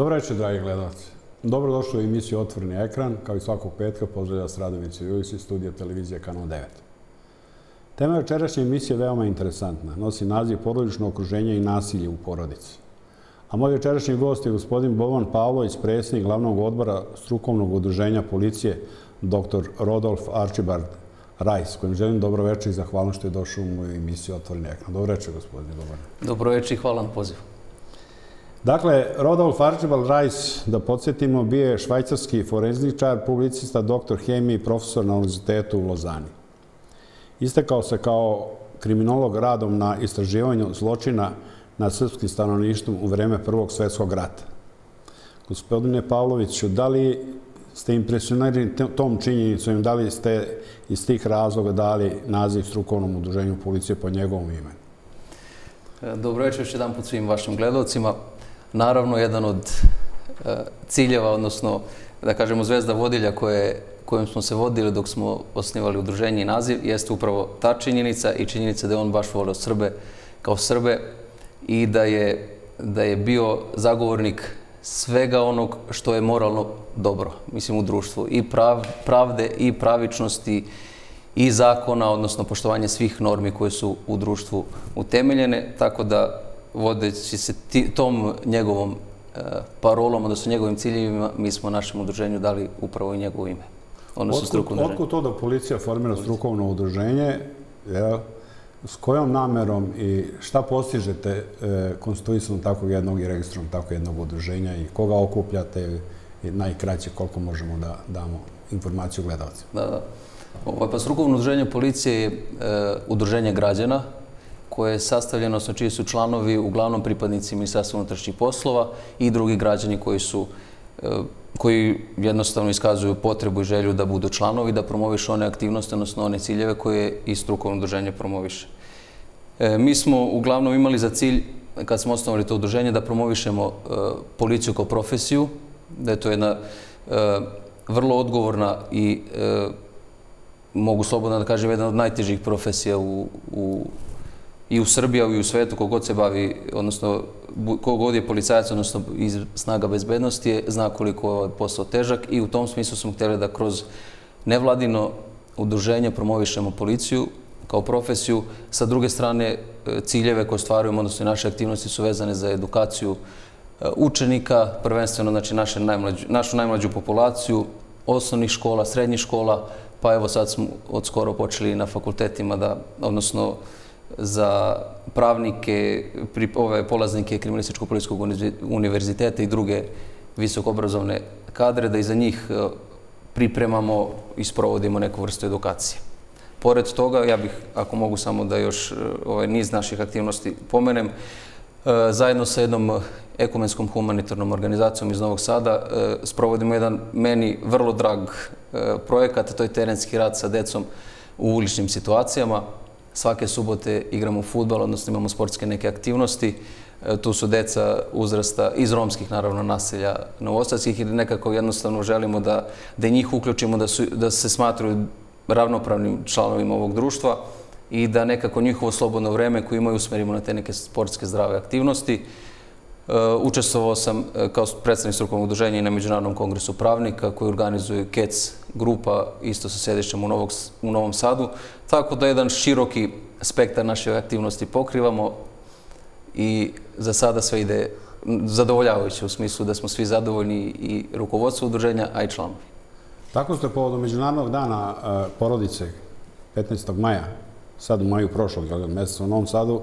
Dobro večer, dragi gledalci. Dobrodošli u emisiju Otvorni ekran. Kao i svakog petka, pozdravlja s Radović i iz studija televizije Kanal 9. Tema večerašnje emisije je veoma interesantna. Nosi naziv porodično okruženje i nasilje u porodici. A moj večerašnji gost je gospodin Bovan Pavlović, predsjednik glavnog odbora strukovnog udruženja policije, dr. Rodolf Archibald Rajs, kojim želim dobro večer i zahvalno što je došao u moju emisiju Otvorni ekran. Dobro večer, gospodin Bovan. Dobro večer i hvala na pozivu. Dakle, Rodolf Archibald Rice, da podsjetimo, bio je švajcarski forenzničar, publicista, doktor hemije i profesor na univerzitetu u Lozani. Istekao se kao kriminolog radom na istraživanju zločina nad srpskim stanovništvom u vreme Prvog svjetskog rata. Gospodine Pavloviću, da li ste impresionirani tom činjenicom, da li ste iz tih razloga dali naziv strukovnom udruženju policije po njegovom imenu? E, dobro večer još jedan put svim vašim gledalcima naravno jedan od e, ciljeva, odnosno da kažemo zvezda vodilja koje, kojom smo se vodili dok smo osnivali udruženje i naziv, jeste upravo ta činjenica i činjenica da je on baš volio Srbe kao Srbe i da je, da je bio zagovornik svega onog što je moralno dobro, mislim, u društvu. I prav, pravde, i pravičnosti, i zakona, odnosno poštovanje svih normi koje su u društvu utemeljene, tako da vodeći se tom njegovom e, parolom, odnosno njegovim ciljevima, mi smo našem udruženju dali upravo i njegovo ime. Otkud to da policija formira strukovno udruženje? S kojom namerom i šta postižete e, konstituisanom takvog jednog i registrom takvog jednog udruženja i koga okupljate najkraće koliko možemo da damo informaciju gledalcima? Da, da. Pa strukovno udruženje policije je e, udruženje građana, koje je sastavljeno, sa čiji su članovi uglavnom pripadnici Ministarstva unutrašnjih poslova i drugi građani koji su e, koji jednostavno iskazuju potrebu i želju da budu članovi, da promovišu one aktivnosti, odnosno one ciljeve koje i strukovno udruženje promoviše. E, mi smo uglavnom imali za cilj, kad smo osnovali to udruženje, da promovišemo e, policiju kao profesiju, da je to jedna e, vrlo odgovorna i e, mogu slobodno da kažem jedna od najtežih profesija u, u i u Srbiji, i u svetu, kogod se bavi, odnosno kogod je policajac, odnosno iz snaga bezbednosti, zna koliko je ovaj posao težak i u tom smislu smo htjeli da kroz nevladino udruženje promovišemo policiju kao profesiju. Sa druge strane, e, ciljeve koje stvarujemo, odnosno naše aktivnosti su vezane za edukaciju e, učenika, prvenstveno znači, naše najmlađu, našu najmlađu populaciju, osnovnih škola, srednjih škola, pa evo sad smo od skoro počeli na fakultetima da, odnosno, za pravnike, ove polaznike Kriminalističkog policijskog univerziteta i druge visokobrazovne kadre, da i za njih e, pripremamo i sprovodimo neku vrstu edukacije. Pored toga, ja bih, ako mogu samo da još e, ovaj niz naših aktivnosti pomenem, e, zajedno sa jednom ekumenskom humanitarnom organizacijom iz Novog Sada sprovodimo jedan meni vrlo drag projekat, to je terenski rad sa decom u uličnim situacijama svake subote igramo futbal, odnosno imamo sportske neke aktivnosti. E, tu su deca uzrasta iz romskih, naravno, naselja novosadskih i nekako jednostavno želimo da, da njih uključimo, da, su, da se smatruju ravnopravnim članovima ovog društva i da nekako njihovo slobodno vreme koje imaju usmerimo na te neke sportske zdrave aktivnosti. Uh, učestvovao sam uh, kao predstavnik strukovnog udruženja i na Međunarodnom kongresu pravnika koji organizuje KEC grupa isto sa sedišćem u, u Novom Sadu. Tako da jedan široki spektar naše aktivnosti pokrivamo i za sada sve ide zadovoljavajuće u smislu da smo svi zadovoljni i rukovodstvo udruženja, a i članovi. Tako ste povodom Međunarodnog dana uh, porodice 15. maja, sad u maju prošlog mjeseca u Novom Sadu,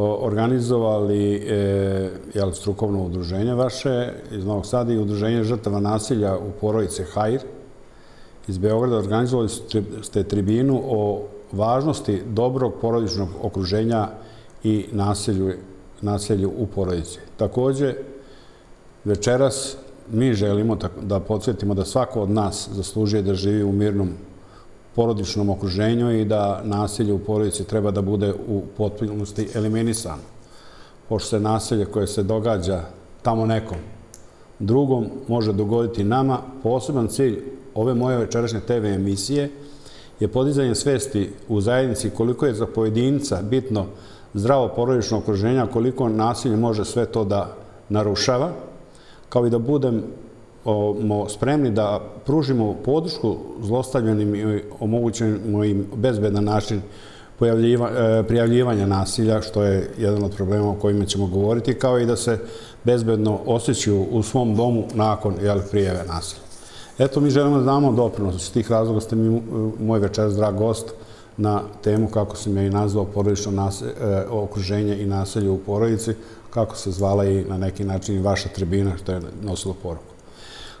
organizovali e, strukovno udruženje vaše iz Novog Sada i udruženje žrtava nasilja u porodice Hajr iz Beograda. Organizovali ste tribinu o važnosti dobrog porodičnog okruženja i nasilju, nasilju u porodici. Također, večeras mi želimo da podsjetimo da svako od nas zaslužuje da živi u mirnom porodičnom okruženju i da nasilje u porodici treba da bude u potpunosti eliminisano. Pošto se nasilje koje se događa tamo nekom drugom može dogoditi nama, poseban cilj ove moje večerašnje TV emisije je podizanje svesti u zajednici koliko je za pojedinca bitno zdravo porodično okruženje, koliko nasilje može sve to da narušava, kao i da budem smo spremni da pružimo podršku zlostavljenim i omogućujemo im bezbedan način e, prijavljivanja nasilja, što je jedan od problema o kojima ćemo govoriti, kao i da se bezbedno osjećaju u svom domu nakon prijeve nasilja. Eto, mi želimo da damo doprinos. S tih razloga ste mi e, moj večer drag gost na temu kako se me i nazvao porodično e, okruženje i naselje u porodici, kako se zvala i na neki način i vaša tribina što je nosilo poruku.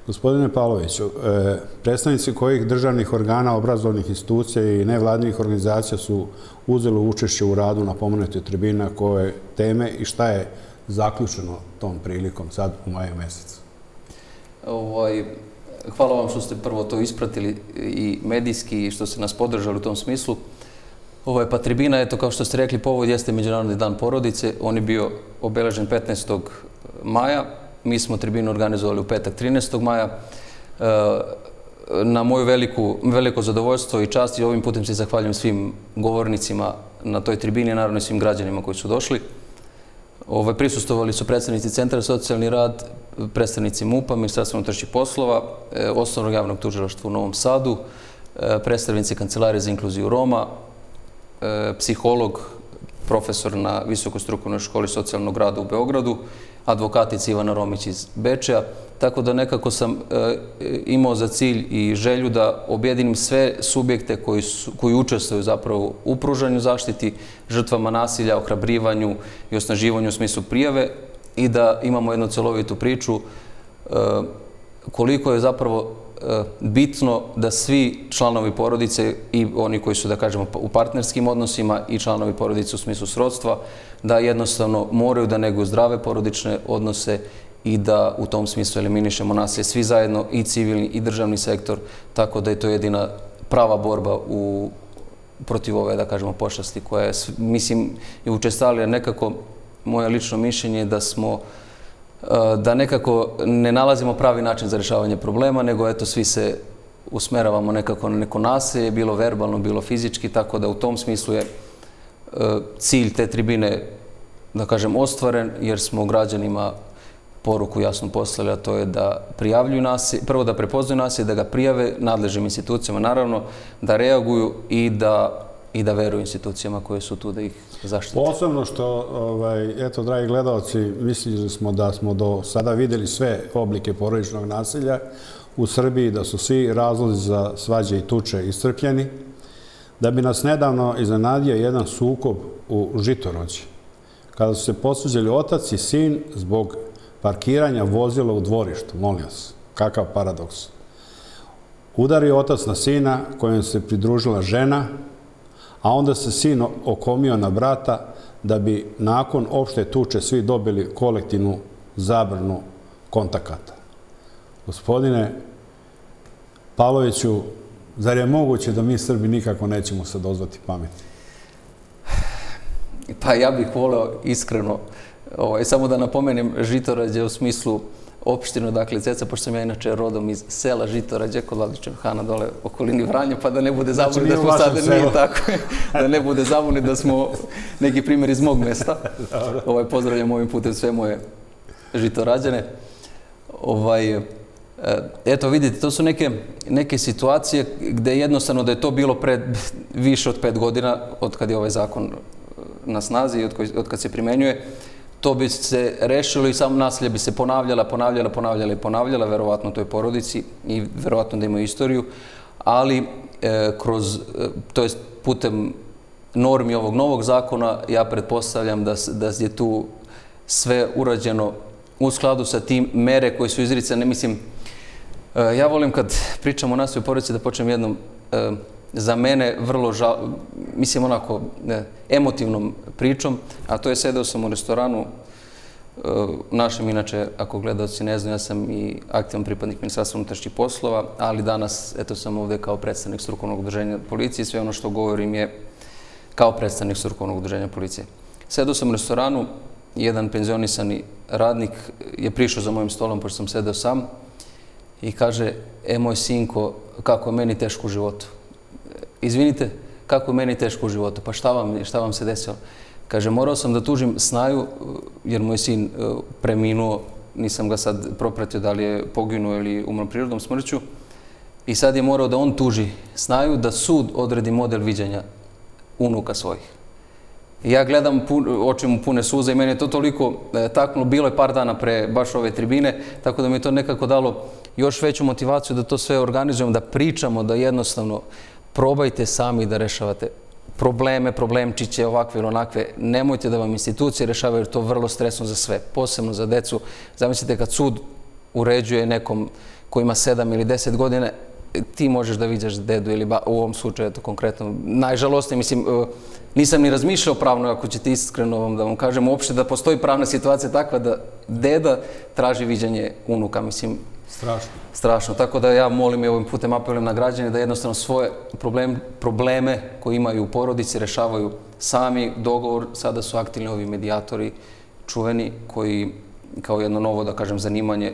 Gospodine Pavloviću, e, predstavnici kojih državnih organa, obrazovnih institucija i nevladnih organizacija su uzeli učešće u radu na pomenutoj tribina koje teme i šta je zaključeno tom prilikom sad u maju mesecu? Ovaj, hvala vam što ste prvo to ispratili i medijski i što ste nas podržali u tom smislu. Ovo je pa tribina, eto kao što ste rekli, povod jeste Međunarodni dan porodice. On je bio obeležen 15. maja. Mi smo tribinu organizovali u petak 13. maja. E, na moju veliku, veliko zadovoljstvo i čast i ovim putem se zahvaljujem svim govornicima na toj tribini, naravno i svim građanima koji su došli. Ove, prisustovali su predstavnici Centra socijalni rad, predstavnici MUPA, Ministarstva unutrašnjih poslova, e, Osnovnog javnog tužilaštva u Novom Sadu, e, predstavnici Kancelarije za inkluziju Roma, psiholog, profesor na Visokoj strukovnoj školi socijalnog rada u Beogradu, advokatica Ivana Romić iz Bečeja. Tako da nekako sam e, e, imao za cilj i želju da objedinim sve subjekte koji učestvuju zapravo u pružanju zaštiti, žrtvama nasilja, ohrabrivanju i osnaživanju u smislu prijave, i da imamo jednu celovitu priču e, koliko je zapravo Eh, bitno da svi članovi porodice i oni koji su, da kažemo, pa, u partnerskim odnosima i članovi porodice u smislu srodstva, da jednostavno moraju da neguju zdrave porodične odnose i da u tom smislu eliminišemo nasilje svi zajedno, i civilni i državni sektor, tako da je to jedina prava borba u protiv ove, da kažemo, pošasti koja je, mislim, je učestalija. Nekako moje lično mišljenje da smo Eh, da nekako ne nalazimo pravi način za rješavanje problema, nego eto svi se usmeravamo nekako na neko nasilje, bilo verbalno, bilo fizički, tako da u tom smislu je eh, cilj te tribine, da kažem, ostvaren, jer smo građanima poruku jasno poslali, a to je da prijavljuju nasilje, prvo da prepoznaju nasilje, da ga prijave nadležnim institucijama, naravno, da reaguju i da i da veruju institucijama koje su tu da ih zaštite. Posebno što, ovaj, eto, dragi gledalci, mislili smo da smo do sada videli sve oblike porodičnog nasilja u Srbiji, da su svi razlozi za svađe i tuče istrpljeni, da bi nas nedavno iznenadio jedan sukob u Žitorođi, kada su se posuđeli otac i sin zbog parkiranja vozila u dvorištu. Molim vas, kakav paradoks. Udario otac na sina kojem se pridružila žena, a onda se sin okomio na brata da bi nakon opšte tuče svi dobili kolektivnu zabrnu kontakata. Gospodine Pavloviću, zar je moguće da mi Srbi nikako nećemo se dozvati pameti? Pa ja bih voleo iskreno, ovaj, samo da napomenem Žitorađe u smislu opštinu, dakle, Ceca, pošto sam ja inače rodom iz sela Žitorađe, kod Vladičev Hana, dole okolini Vranja, pa da ne bude znači, zabuni da smo sad, nije tako, da ne bude zabuni da smo neki primjer iz mog mesta. ovaj, pozdravljam ovim putem sve moje Žitorađane. Ovaj, e, eto, vidite, to su neke, neke situacije gde jednostavno da je to bilo pred više od pet godina, od kad je ovaj zakon na snazi i od, od kad se primenjuje, to bi se rešilo i samo nasilje bi se ponavljala, ponavljala, ponavljala i ponavljala, verovatno toj porodici i verovatno da imaju istoriju, ali e, kroz, e, to je putem normi ovog novog zakona, ja pretpostavljam da, da je tu sve urađeno u skladu sa tim mere koje su izricane. Mislim, e, ja volim kad pričamo o nasilju porodici da počnem jednom e, za mene vrlo žal, mislim onako ne, emotivnom pričom, a to je sedeo sam u restoranu e, našem, inače, ako gledalci ne znaju, ja sam i aktivan pripadnik Ministarstva unutrašnjih poslova, ali danas, eto, sam ovde kao predstavnik strukovnog udruženja policije sve ono što govorim je kao predstavnik strukovnog udruženja policije. Sedao sam u restoranu, jedan penzionisani radnik je prišao za mojim stolom, pošto sam sedeo sam, i kaže, e, moj sinko, kako je meni teško u životu izvinite, kako je meni teško u životu, pa šta vam, šta vam se desilo? Kaže, morao sam da tužim snaju, eh, jer moj sin eh, preminuo nisam ga sad propratio da li je poginuo ili umro prirodnom smrću. I sad je morao da on tuži snaju da sud odredi model viđanja unuka svojih. I ja gledam oči mu pune suze i meni je to toliko e, taknulo. Bilo je par dana pre baš ove tribine, tako da mi je to nekako dalo još veću motivaciju da to sve organizujemo, da pričamo, da jednostavno probajte sami da rešavate probleme, problemčiće, ovakve ili onakve. Nemojte da vam institucije rešavaju, jer to je vrlo stresno za sve, posebno za decu. Zamislite kad sud uređuje nekom ko ima 7 ili deset godine, ti možeš da viđaš dedu ili ba, u ovom slučaju, to konkretno, najžalostnije, mislim, e, nisam ni razmišljao pravno, ako ćete iskreno vam da vam kažem, uopšte da postoji pravna situacija takva da deda traži viđanje unuka, mislim, Strašno. Strašno. Tako da ja molim i ovim putem apelujem na građane da jednostavno svoje problem, probleme koje imaju u porodici rešavaju sami dogovor. Sada su aktivni ovi medijatori čuveni koji kao jedno novo, da kažem, zanimanje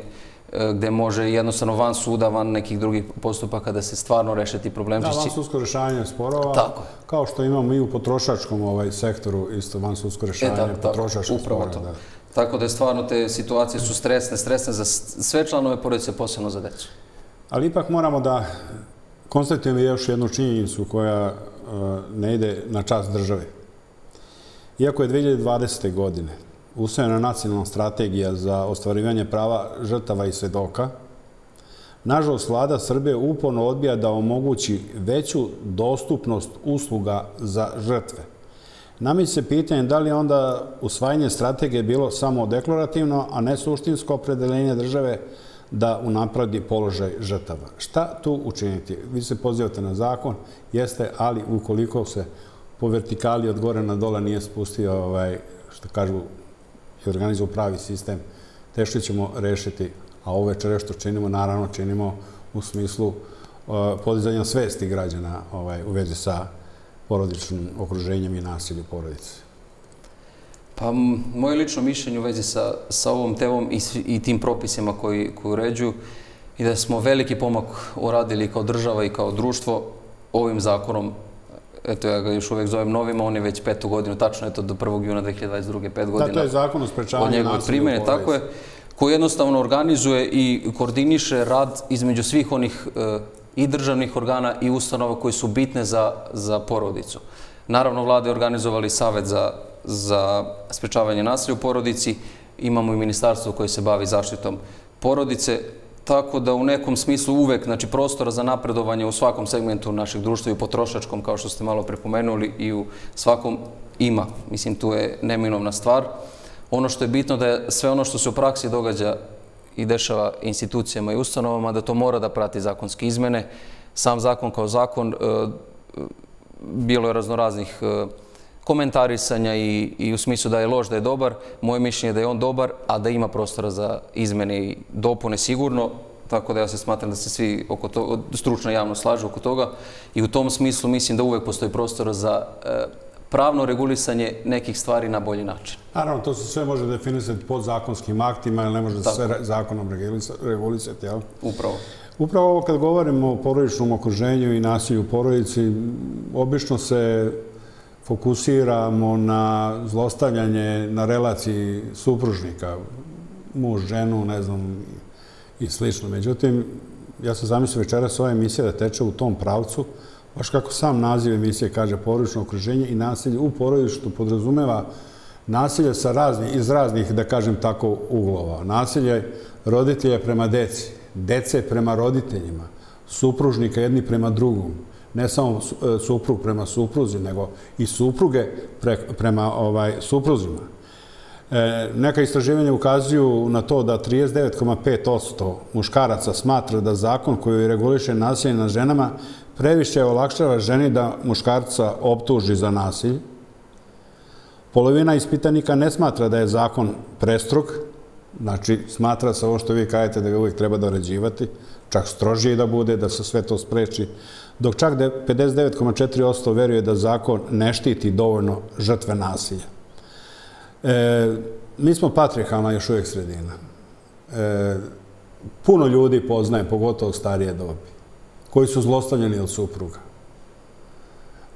e, gde može jednostavno van suda, van nekih drugih postupaka da se stvarno rešeti problem. Da, van sudsko rešanje sporova. Tako Kao što imamo i u potrošačkom ovaj sektoru, isto van sudsko rešanje e, potrošačkog spora. Upravo to. Tako da je stvarno te situacije su stresne, stresne za sve članove porodice, posebno za decu. Ali ipak moramo da konstatujemo još jednu činjenicu koja e, ne ide na čast države. Iako je 2020. godine usvojena nacionalna strategija za ostvarivanje prava žrtava i svedoka, nažalost, vlada Srbije uporno odbija da omogući veću dostupnost usluga za žrtve. Namić se pitanje da li onda usvajanje strategije bilo samo deklarativno, a ne suštinsko opredeljenje države da unapradi položaj žrtava. Šta tu učiniti? Vi se pozivate na zakon, jeste, ali ukoliko se po vertikali od gore na dola nije spustio, ovaj, što kažu, i organizuo pravi sistem, teško ćemo rešiti, a ovo večere što činimo, naravno činimo u smislu eh, podizanja svesti građana ovaj, u vezi sa porodičnim okruženjem i nasilju porodice? Pa, moje lično mišljenje u vezi sa, sa ovom temom i, i tim propisima koji, koji uređuju i da smo veliki pomak uradili kao država i kao društvo ovim zakonom eto ja ga još uvek zovem novima, on je već petu godinu, tačno je to do 1. juna 2022. pet godina. Da, to je zakon o sprečavanju nasilja primjene, Tako je, koji jednostavno organizuje i koordiniše rad između svih onih e, i državnih organa i ustanova koji su bitne za, za porodicu. Naravno, vlade organizovali savet za, za sprečavanje nasilja u porodici, imamo i ministarstvo koje se bavi zaštitom porodice, tako da u nekom smislu uvek, znači prostora za napredovanje u svakom segmentu našeg društva i u potrošačkom, kao što ste malo prepomenuli, i u svakom ima. Mislim, tu je neminovna stvar. Ono što je bitno da je sve ono što se u praksi događa i dešava institucijama i ustanovama, da to mora da prati zakonske izmene. Sam zakon kao zakon, e, bilo je raznoraznih e, komentarisanja i u smislu da je loš, da je dobar. Moje mišljenje je da je on dobar, a da ima prostora za izmene i dopune sigurno. Tako da ja se smatram da se svi stručno javno slažu oko toga. I u tom smislu mislim da uvek postoji prostora za e, pravno regulisanje nekih stvari na bolji način. Naravno, to se sve može definisati pod zakonskim aktima, ne može se sve zakonom regulisati, jel? Upravo. Upravo ovo kad govorimo o porodičnom okruženju i nasilju u porodici, obično se fokusiramo na zlostavljanje na relaciji supružnika, muž, ženu, ne znam, i slično. Međutim, ja sam zamislio večeras ova emisija da teče u tom pravcu, baš kako sam naziv emisije kaže porodično okruženje i nasilje u porodištu podrazumeva nasilje sa razni, iz raznih, da kažem tako, uglova. Nasilje roditelja prema deci, dece prema roditeljima, supružnika jedni prema drugom, ne samo e, suprug prema supruzi, nego i supruge prema ovaj, supruzima. E, neka istraživanja ukazuju na to da 39,5% muškaraca smatra da zakon koji reguliše nasilje na ženama previše olakšava ženi da muškarca optuži za nasilje. Polovina ispitanika ne smatra da je zakon prestrog, znači smatra se ovo što vi kajete da ga uvijek treba da uređivati, čak strožije da bude, da se sve to spreči, dok čak 59,4% veruje da zakon ne štiti dovoljno žrtve nasilja. E, mi smo patrihalna još uvijek sredina. E, puno ljudi poznaje, pogotovo starije dobi koji su zlostavljeni od supruga.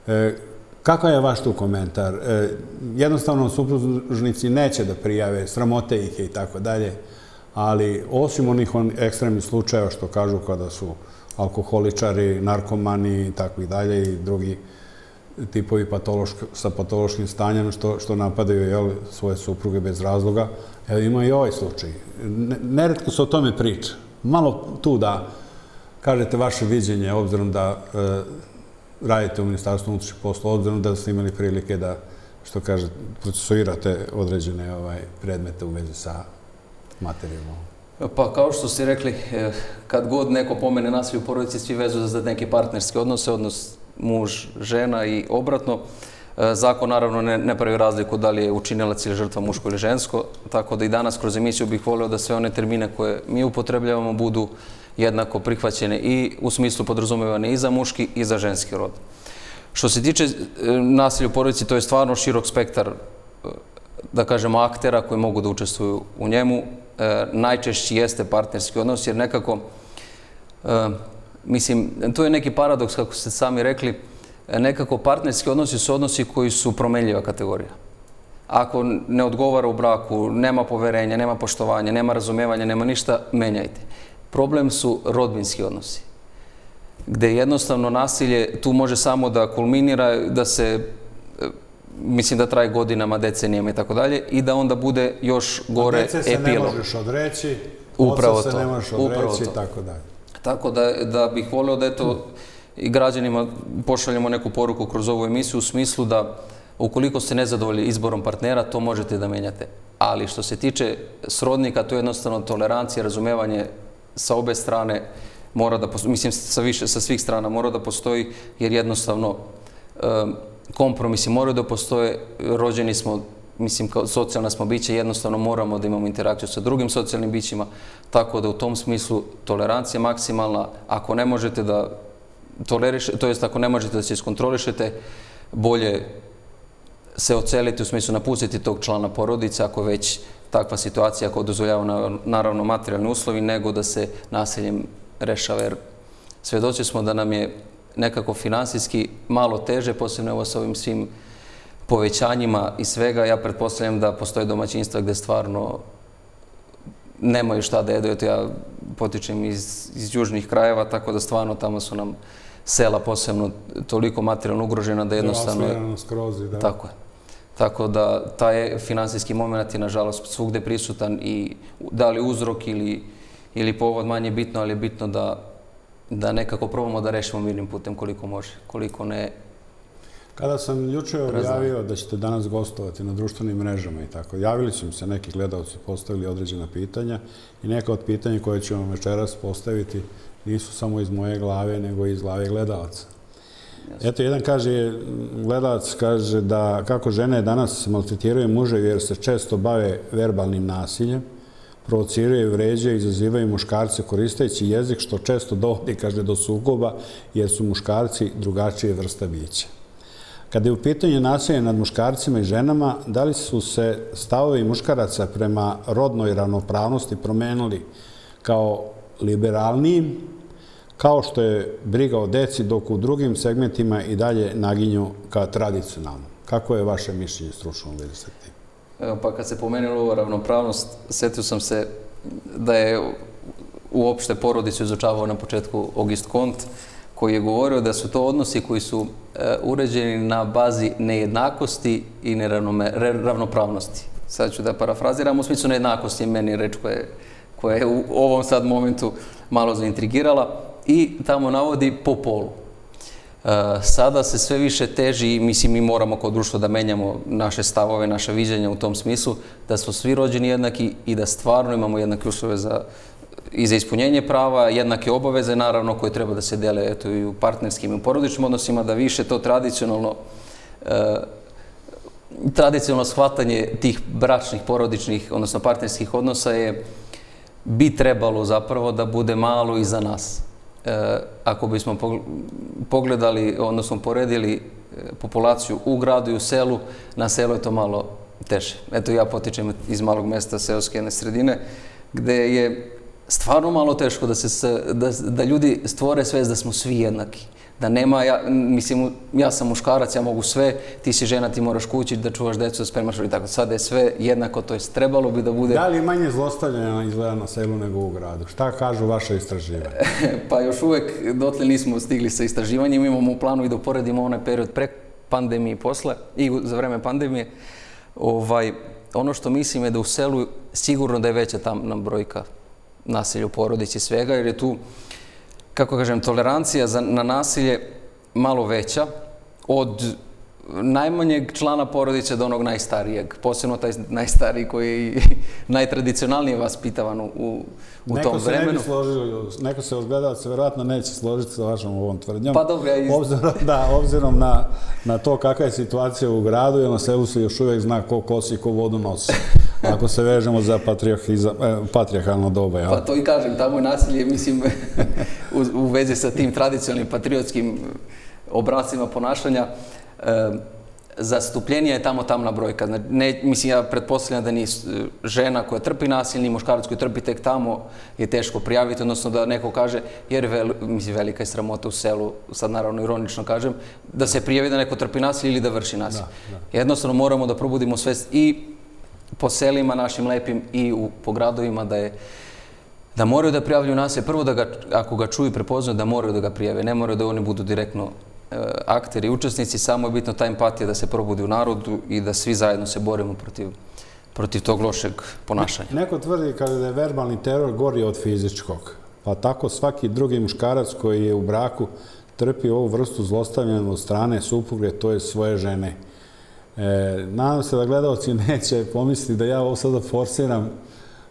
E, kakav je vaš tu komentar? E, jednostavno, supružnici neće da prijave, sramote ih i tako dalje, ali osim onih ekstremnih slučajeva što kažu kada su alkoholičari, narkomani i tako i dalje i drugi tipovi sa patološkim stanjem što napadaju svoje supruge bez razloga, ima i ovaj slučaj. Neretko se o tome priča. Malo tu da kažete vaše viđenje, obzirom da e, radite u Ministarstvu unutrašnjih posla, obzirom da ste imali prilike da, što kaže, procesuirate određene ovaj, predmete u vezi sa materijalom. Pa kao što ste rekli, e, kad god neko pomene nasilje u porodici, svi vezu za neke partnerske odnose, odnos muž, žena i obratno. E, zakon naravno ne pravi razliku da li je učinilac ili žrtva muško ili žensko, tako da i danas kroz emisiju bih volio da sve one termine koje mi upotrebljavamo budu jednako prihvaćene i u smislu podrazumevane i za muški i za ženski rod. Što se tiče e, nasilja u porodici, to je stvarno širok spektar, e, da kažemo, aktera koji mogu da učestvuju u njemu. E, najčešći jeste partnerski odnos, jer nekako, e, mislim, to je neki paradoks, kako ste sami rekli, nekako partnerski odnosi su odnosi koji su promenljiva kategorija. Ako ne odgovara u braku, nema poverenja, nema poštovanja, nema razumevanja, nema ništa, menjajte problem su rodbinski odnosi. Gde jednostavno nasilje tu može samo da kulminira, da se, e, mislim da traje godinama, decenijama i tako dalje, i da onda bude još gore epilog. Dece se ne možeš odreći, oca se ne možeš odreći i tako dalje. Tako da bih volio da eto i građanima pošaljemo neku poruku kroz ovu emisiju u smislu da ukoliko ste nezadovoljni izborom partnera, to možete da menjate. Ali što se tiče srodnika, to je jednostavno tolerancija, razumevanje sa obe strane mora da postoji, mislim sa više, sa svih strana mora da postoji, jer jednostavno kompromisi moraju da postoje, rođeni smo, mislim, kao socijalna smo biće, jednostavno moramo da imamo interakciju sa drugim socijalnim bićima, tako da u tom smislu tolerancija maksimalna, ako ne možete da tolerišete, to jest ako ne možete da se iskontrolišete, bolje se oceliti, u smislu napustiti tog člana porodice, ako već takva situacija koja dozvoljava naravno materijalni uslovi, nego da se naseljem rešava. Jer svedoći smo da nam je nekako finansijski malo teže, posebno ovo sa ovim svim povećanjima i svega. Ja pretpostavljam da postoje domaćinstva gde stvarno nemaju šta da jedu. Ja potičem iz južnih krajeva, tako da stvarno tamo su nam sela posebno toliko materijalno ugrožena da jednostavno... Devastirano skrozi, da. Tako je. Tako da taj finansijski moment je nažalost svugde prisutan i da li uzrok ili, ili povod manje bitno, ali je bitno da, da nekako probamo da rešimo mirnim putem koliko može, koliko ne... Kada sam ljuče objavio da ćete danas gostovati na društvenim mrežama i tako, javili su mi se neki gledalci, postavili određena pitanja i neka od pitanja koje ću vam večeras postaviti nisu samo iz moje glave, nego i iz glave gledalca. Eto, jedan kaže, gledalac kaže da kako žene danas maltretiraju muževi jer se često bave verbalnim nasiljem, provociraju, vređaju, izazivaju muškarce koristeći jezik što često dovodi, kaže, do sukoba jer su muškarci drugačije vrsta bića. Kada je u pitanju nasilje nad muškarcima i ženama, da li su se stavovi muškaraca prema rodnoj ravnopravnosti promenili kao liberalnijim kao što je briga o deci, dok u drugim segmentima i dalje naginju ka tradicionalnom. Kako je vaše mišljenje stručno u vezi sa tim? Pa kad se pomenilo ovo ravnopravnost, setio sam se da je uopšte porodicu izučavao na početku August Comte, koji je govorio da su to odnosi koji su e, uređeni na bazi nejednakosti i neravnopravnosti. Sad ću da parafraziram, u smislu nejednakosti je meni reč koja je u ovom sad momentu malo zaintrigirala i tamo navodi po polu. E, sada se sve više teži i mislim mi moramo kao društvo da menjamo naše stavove, naše viđenja u tom smislu, da smo svi rođeni jednaki i da stvarno imamo jednake uslove za i za ispunjenje prava, jednake obaveze, naravno, koje treba da se dele eto, i u partnerskim i u porodičnim odnosima, da više to tradicionalno e, tradicionalno shvatanje tih bračnih, porodičnih, odnosno partnerskih odnosa je bi trebalo zapravo da bude malo i za nas. Eh, ako bismo pogledali, odnosno poredili eh, populaciju u gradu i u selu, na selu je to malo teže. Eto, ja potičem iz malog mesta seoske jedne sredine, gde je stvarno malo teško da, se, da, da ljudi stvore svest da smo svi jednaki. Da nema, ja, mislim, ja sam muškarac, ja mogu sve, ti si žena, ti moraš kući da čuvaš decu, da spremaš i tako. Sad je sve jednako, to je trebalo bi da bude... Da li manje zlostavljanja izgleda na selu nego u gradu? Šta kažu vaše istraživanje? pa još uvek dotle nismo stigli sa istraživanjem, imamo u planu i da uporedimo onaj period pre pandemije i posle, i za vreme pandemije. Ovaj, ono što mislim je da u selu sigurno da je veća tam nam brojka nasilja u porodici svega, jer je tu, kako kažem, tolerancija za, na nasilje malo veća od najmanjeg člana porodice do onog najstarijeg. Posebno taj najstariji koji je najtradicionalnije vaspitavan u, u tom vremenu. Neko se ne bi složio, neko se odgleda, se verovatno neće složiti sa vašom ovom tvrdnjom. Pa dobro, ja iz... obzirom, da, obzirom na, na to kakva je situacija u gradu, jer na selu se još uvijek zna ko kosi, ko vodu nosi. Ako se vežemo za eh, patrijarhalno doba. Ja. Pa to i kažem, tamo je nasilje, mislim, u, u vezi sa tim tradicionalnim patriotskim obracima ponašanja zastupljenija je tamo tamna brojka. Ne, mislim, ja pretpostavljam da ni žena koja trpi nasilje, ni muškarac koji trpi tek tamo je teško prijaviti, odnosno da neko kaže, jer vel, mislim, velika je sramota u selu, sad naravno ironično kažem, da se prijavi da neko trpi nasilje ili da vrši nasilje. Da, da. Jednostavno moramo da probudimo svest i po selima našim lepim i u, po gradovima da je da moraju da prijavljuju nasilje. Prvo da ga, ako ga čuju i prepoznaju, da moraju da ga prijave. Ne moraju da oni budu direktno e, akteri i učesnici, samo je bitno ta empatija da se probudi u narodu i da svi zajedno se borimo protiv, protiv tog lošeg ponašanja. Neko tvrdi kada je verbalni teror gori od fizičkog, pa tako svaki drugi muškarac koji je u braku trpi ovu vrstu zlostavljanja od strane supruge, to je svoje žene. E, nadam se da gledalci neće pomisliti da ja ovo sada forsiram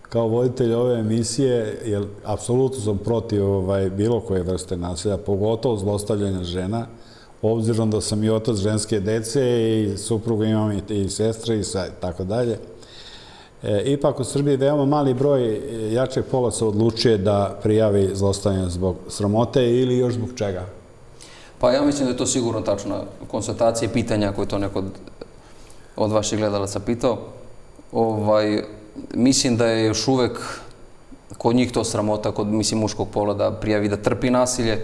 kao voditelj ove emisije, jer apsolutno sam protiv ovaj, bilo koje vrste nasilja, pogotovo zlostavljanja žena, obzirom da sam i otac ženske dece i supruga imam i sestre i tako dalje. E, ipak u Srbiji veoma mali broj jačeg pola se odlučuje da prijavi zlostavljanje zbog sramote ili još zbog čega? Pa ja mislim da je to sigurno tačna konstatacija i pitanja koje to neko od vaših gledalaca pitao. Ovaj, mislim da je još uvek kod njih to sramota, kod mislim, muškog pola da prijavi da trpi nasilje. E,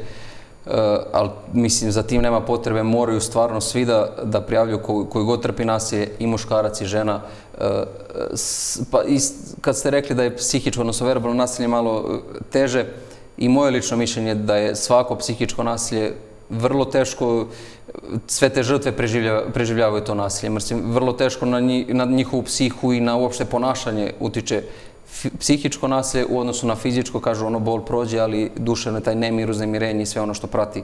Ali mislim za tim nema potrebe, moraju stvarno svi da, da prijavljuju koji, koji god trpi nasilje, i muškarac i žena. E, pa, i kad ste rekli da je psihičko, odnosno verbalno nasilje malo e, teže, i moje lično mišljenje da je svako psihičko nasilje vrlo teško, sve te žrtve preživljavaju to nasilje. Mislim, vrlo teško na, na njihovu psihu i na uopšte ponašanje utiče psihičko nasilje u odnosu na fizičko, kažu ono bol prođe, ali duševno taj nemir, uznemirenje i sve ono što prati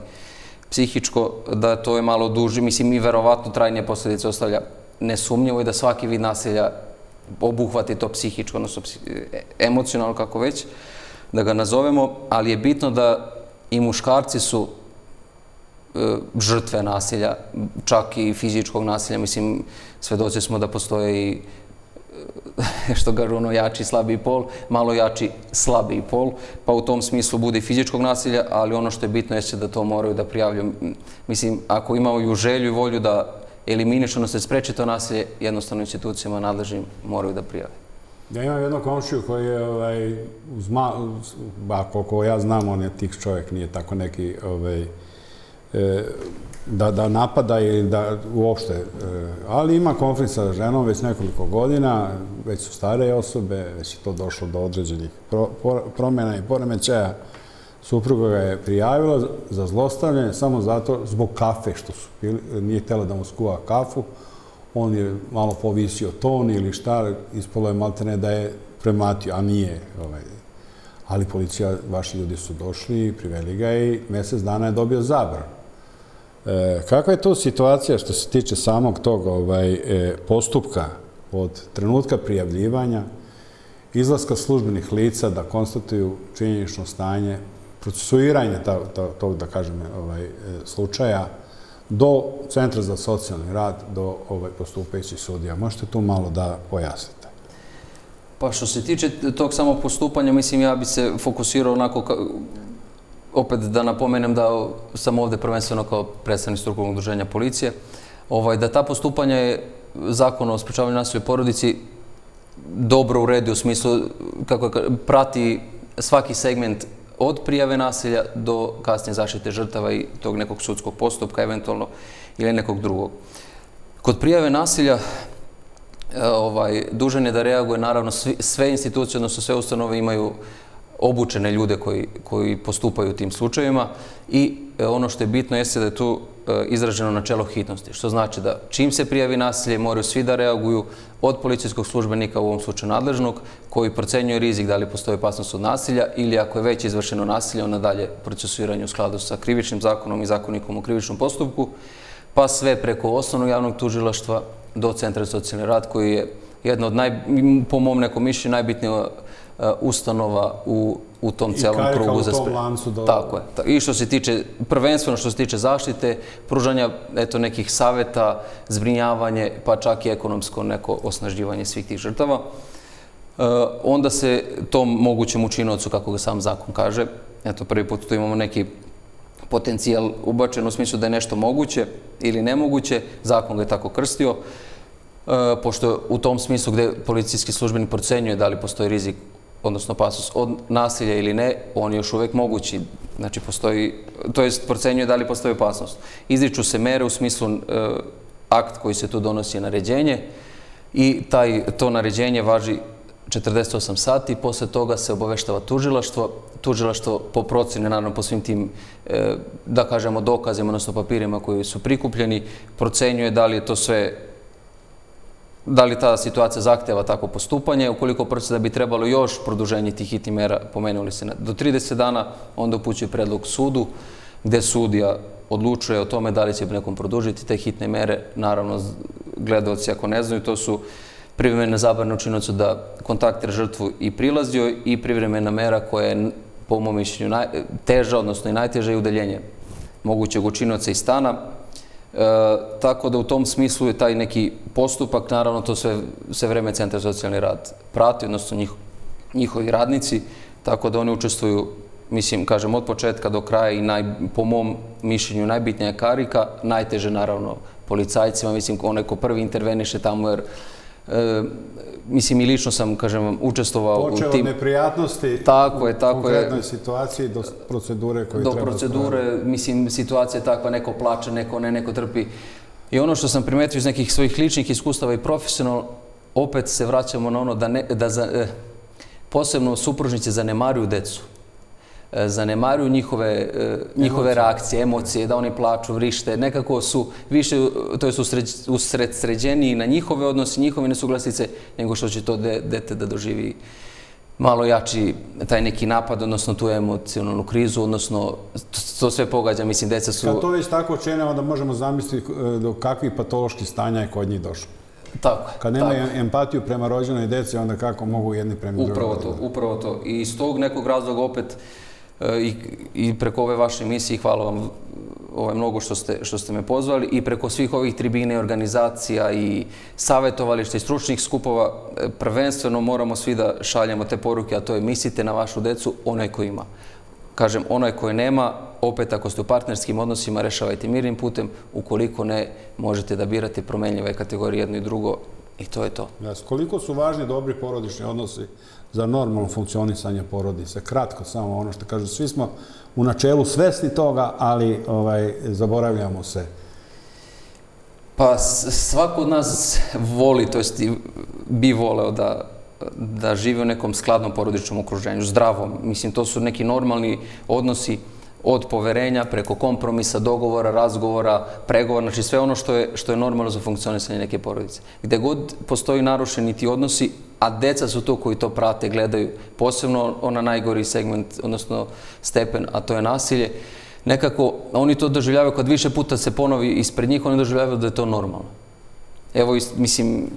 psihičko, da to je malo duži, mislim i verovatno trajnije posljedice ostavlja nesumnjivo i da svaki vid nasilja obuhvati to psihičko, odnosno e, emocionalno kako već, da ga nazovemo, ali je bitno da i muškarci su E, žrtve nasilja, čak i fizičkog nasilja, mislim, svedoci smo da postoje i e, što ga ono jači slabi pol, malo jači slabi pol, pa u tom smislu bude i fizičkog nasilja, ali ono što je bitno jeste da to moraju da prijavljuju. Mislim, ako imaju želju i volju da eliminiš, ono se spreči to nasilje, jednostavno institucijama nadležnim moraju da prijave. Ja imam jednog komšiju koji je, ovaj, uz ba, koliko ja znam, on je tih čovjek, nije tako neki, ovaj, da, da napada ili da uopšte. E, ali ima konflikt sa ženom već nekoliko godina, već su stare osobe, već je to došlo do određenih promjena i poremećaja. Supruga ga je prijavila za zlostavljanje samo zato zbog kafe što su pili, nije htjela da mu skuva kafu. On je malo povisio ton ili šta, ispolo je maltene da je prematio, a nije. Ovaj. Ali policija, vaši ljudi su došli, priveli ga i mjesec dana je dobio zabranu. E, kakva je to situacija što se tiče samog tog ovaj, e, postupka od trenutka prijavljivanja, izlaska službenih lica da konstatuju činjenično stanje, procesuiranje tog, da kažem, ovaj, e, slučaja, do Centra za socijalni rad, do ovaj, postupećih sudija. Možete tu malo da pojasnite? Pa što se tiče tog samog postupanja, mislim, ja bi se fokusirao onako opet da napomenem da sam ovde prvenstveno kao predstavnik strukovnog udruženja policije, ovaj, da ta postupanja je zakon o sprečavanju nasilja u porodici dobro uredi u smislu kako prati svaki segment od prijave nasilja do kasnije zaštite žrtava i tog nekog sudskog postupka eventualno ili nekog drugog. Kod prijave nasilja eh, ovaj, dužan je da reaguje, naravno sve institucije, odnosno sve ustanove imaju obučene ljude koji, koji postupaju u tim slučajevima i e, ono što je bitno jeste da je tu e, izraženo načelo hitnosti, što znači da čim se prijavi nasilje moraju svi da reaguju od policijskog službenika u ovom slučaju nadležnog koji procenjuje rizik da li postoji opasnost od nasilja ili ako je već izvršeno nasilje on nadalje procesuiranje u skladu sa krivičnim zakonom i zakonikom u krivičnom postupku pa sve preko osnovnog javnog tužilaštva do Centra socijalni rad koji je jedna od, naj, po mom nekom mišlju, najbitnije ustanova u, u tom celom krugu za lancu do... Tako je. I što se tiče, prvenstveno što se tiče zaštite, pružanja eto, nekih saveta, zbrinjavanje, pa čak i ekonomsko neko osnaživanje svih tih žrtava. E, onda se tom mogućem učinocu, kako ga sam zakon kaže, eto, prvi put tu imamo neki potencijal ubačen u smislu da je nešto moguće ili nemoguće, zakon ga je tako krstio, e, pošto u tom smislu gde policijski službenik procenjuje da li postoji rizik odnosno pasus od nasilja ili ne, on je još uvek mogući. Znači, postoji, to je procenjuje da li postoji opasnost. Izriču se mere u smislu e, akt koji se tu donosi je naređenje i taj, to naređenje važi 48 sati, posle toga se obaveštava tužilaštvo. Tužilaštvo po procene, naravno po svim tim, e, da kažemo, dokazima, odnosno papirima koji su prikupljeni, procenjuje da li je to sve da li ta situacija zahteva tako postupanje, ukoliko proces da bi trebalo još produženje tih hitnih mera, pomenuli se do 30 dana, onda upućuje predlog sudu, gde sudija odlučuje o tome da li će nekom produžiti te hitne mere. Naravno, gledalci ako ne znaju, to su privremene zabrana učinocu da kontaktira žrtvu i prilazio i privremena mera koja je, po mojom mišljenju, teža, odnosno i najteža je udaljenje mogućeg učinoca iz stana, E, tako da u tom smislu je taj neki postupak, naravno to sve, sve vreme Centar socijalni rad prati, odnosno njih, njihovi radnici, tako da oni učestvuju, mislim, kažem, od početka do kraja i naj, po mom mišljenju najbitnija karika, najteže naravno policajcima, mislim, onaj ko prvi interveniše tamo jer e, mislim i lično sam, kažem, učestvovao u tim... Počeo neprijatnosti tako je, tako u konkretnoj situaciji do procedure koje do treba... Do procedure, mislim, situacija je takva, neko plače, neko ne, neko trpi. I ono što sam primetio iz nekih svojih ličnih iskustava i profesionalno, opet se vraćamo na ono da, ne, da za, eh, posebno supružnice zanemaruju decu. E, zanemaruju njihove, e, njihove reakcije, emocije, da oni plaču, vrište, nekako su više, to je usred sređeniji na njihove odnose, njihove nesuglasice, nego što će to dete da doživi malo jači taj neki napad, odnosno tu emocionalnu krizu, odnosno to sve pogađa, mislim, deca su... Kad to već tako čene, onda možemo zamisliti e, do kakvih patoloških stanja je kod njih došlo. Tako Kad nema empatiju prema rođenoj deci, onda kako mogu jedni prema drugom? Upravo to, upravo to. I iz tog nekog razloga opet, i, i preko ove vaše emisije, hvala vam ovaj, mnogo što ste, što ste me pozvali, i preko svih ovih tribine, organizacija i savjetovališta i stručnih skupova, e, prvenstveno moramo svi da šaljamo te poruke, a to je mislite na vašu decu, onaj ko ima. Kažem, onaj koje nema, opet ako ste u partnerskim odnosima, rešavajte mirnim putem, ukoliko ne, možete da birate promenljive kategorije jedno i drugo, i to je to. Koliko su važni dobri porodični odnosi za normalno funkcionisanje porodice. Kratko samo ono što kažu, svi smo u načelu svesni toga, ali ovaj, zaboravljamo se. Pa svako od nas voli, to jest bi voleo da, da živi u nekom skladnom porodičnom okruženju, zdravom. Mislim, to su neki normalni odnosi od poverenja preko kompromisa, dogovora, razgovora, pregovora, znači sve ono što je, što je normalno za funkcionisanje neke porodice. Gde god postoji narušeni ti odnosi, a deca su to koji to prate, gledaju, posebno ona najgori segment, odnosno stepen, a to je nasilje, nekako oni to doživljavaju kad više puta se ponovi ispred njih, oni doživljavaju da je to normalno. Evo, mislim,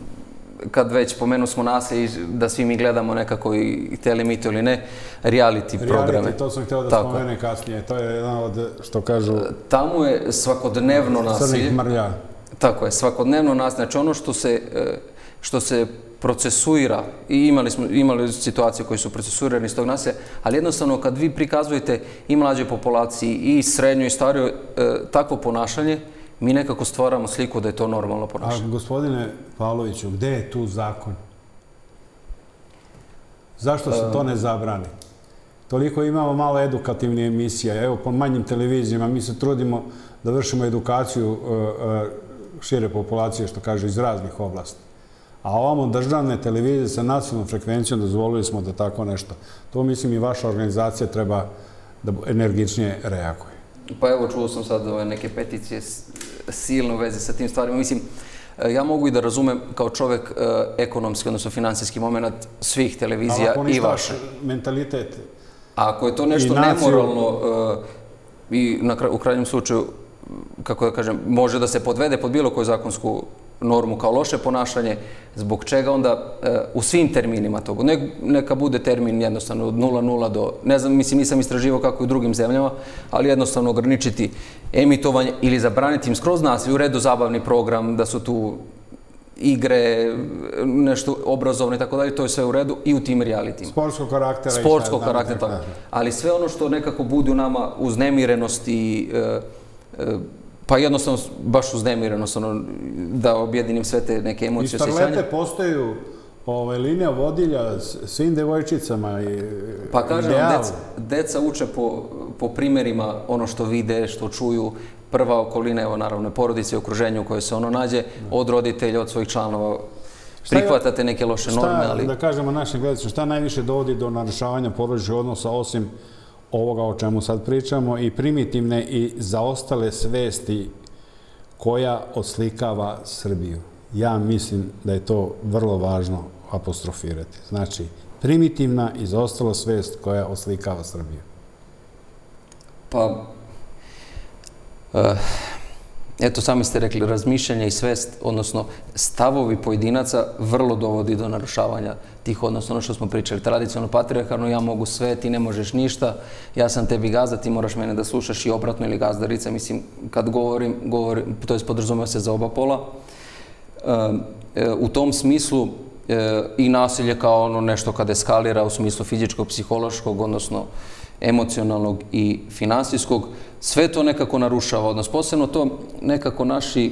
kad već pomenu smo nasilje da svi mi gledamo nekako i telemito ili ne, reality programe. Reality, to sam htio da Tako. spomene kasnije. To je jedan od, što kažu... Tamo je svakodnevno nasilje. Crnih mrlja. Tako je, svakodnevno nasilje. Znači ono što se, e, što se procesuira i imali smo imali situacije koje su procesuirane iz tog nasilja, ali jednostavno kad vi prikazujete i mlađoj populaciji i srednjoj i starijoj e, takvo ponašanje, mi nekako stvaramo sliku da je to normalno ponašanje. A gospodine Pavloviću, gde je tu zakon? Zašto se to ne zabrani? toliko imamo malo edukativne emisije. Evo, po manjim televizijama mi se trudimo da vršimo edukaciju e, e, šire populacije, što kaže, iz raznih oblasti. A ovamo državne televizije sa nacionalnom frekvencijom dozvolili smo da tako nešto. To mislim i vaša organizacija treba da energičnije reaguje. Pa evo, čuo sam sad ove neke peticije silne u vezi sa tim stvarima. Mislim, e, ja mogu i da razumem kao čovek ekonomski, odnosno finansijski moment svih televizija i vaše. mentalitet A ako je to nešto nemoralno i u krajnjem slučaju kako da kažem, može da se podvede pod bilo koju zakonsku normu kao loše ponašanje, zbog čega onda e, u svim terminima toga, neka bude termin jednostavno od 0-0 do, ne znam, mislim, nisam istraživao kako i u drugim zemljama, ali jednostavno ograničiti emitovanje ili zabraniti im skroz nasilje u redu zabavni program, da su tu igre, nešto obrazovno i tako dalje, to je sve u redu i u tim realitima. Sportskog karaktera. Sportskog karaktera, tako. Ali sve ono što nekako budi u nama uznemirenost i e, pa jednostavno baš uznemirenost, ono, da objedinim sve te neke emocije. I starlete postaju ovaj, linija vodilja svim devojčicama i Pa kažem, deca, deca uče po, po primjerima ono što vide, što čuju. Prva okolina, evo naravno, porodice i okruženje u kojoj se ono nađe, od roditelja, od svojih članova, prihvatate neke loše norme, ali... Da kažemo našim gledacima, šta najviše dovodi do narušavanja porodičnih odnosa, osim ovoga o čemu sad pričamo i primitivne i zaostale svesti koja oslikava Srbiju. Ja mislim da je to vrlo važno apostrofirati. Znači, primitivna i zaostala svest koja oslikava Srbiju. Pa, uh, eto, sami ste rekli, razmišljanje i svest, odnosno stavovi pojedinaca, vrlo dovodi do narušavanja tih odnosno ono što smo pričali, tradicionalno patriarkarno, ja mogu sve, ti ne možeš ništa, ja sam tebi gazda, ti moraš mene da slušaš i obratno ili gazdarica, mislim, kad govorim, govorim to je podrazumio se za oba pola. Ehm, e, u tom smislu e, i nasilje kao ono nešto kad eskalira u smislu fizičkog, psihološkog, odnosno emocionalnog i finansijskog, sve to nekako narušava odnos. Posebno to nekako naši,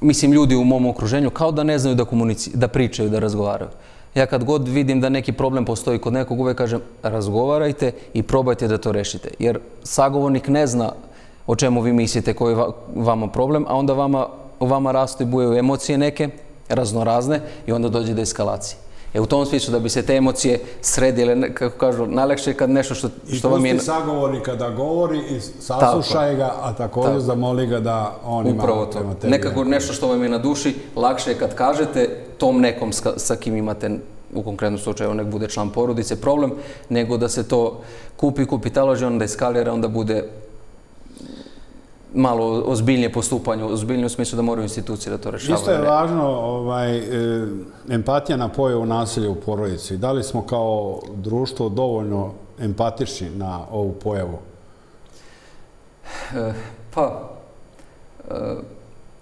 mislim, ljudi u mom okruženju kao da ne znaju da, komunici, da pričaju, da razgovaraju. Ja kad god vidim da neki problem postoji kod nekog, uvek kažem razgovarajte i probajte da to rešite. Jer sagovornik ne zna o čemu vi mislite, koji je vama problem, a onda vama, vama rastu i bujaju emocije neke, raznorazne, i onda dođe do eskalacije. E u tom smislu da bi se te emocije sredile, kako kažu, najlekše kad nešto što, što vam je... I pusti sagovornika da govori i saslušaj ga, a također zamoli ga da on ima... Upravo to. Nekako nešto što vam je na duši, lakše je kad kažete tom nekom sa kim imate u konkretnom slučaju nek bude član porodice problem, nego da se to kupi, kupi taloži, onda eskalira, onda bude malo ozbiljnije postupanje, ozbiljnije u smislu da moraju institucije da to rešavaju. Isto je važno ovaj, e, empatija na pojavu nasilja u porodici. Da li smo kao društvo dovoljno empatični na ovu pojavu? E, pa, e,